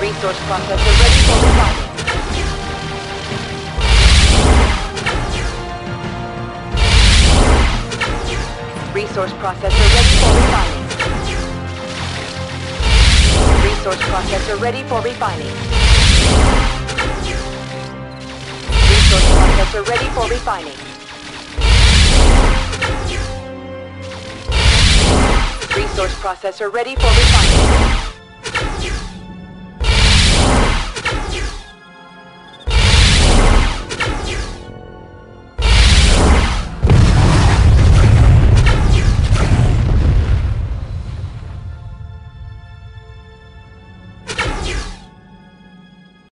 Resource processor ready for refining. Resource processor ready for refining. Resource processor ready for refining. Resource processor ready for refining. Resource processor ready for refining.